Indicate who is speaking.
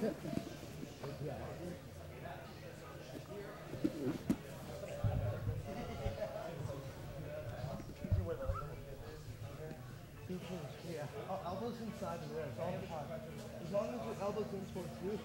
Speaker 1: Yeah, elbows inside of there, it's all the time. As long as your elbows in towards you,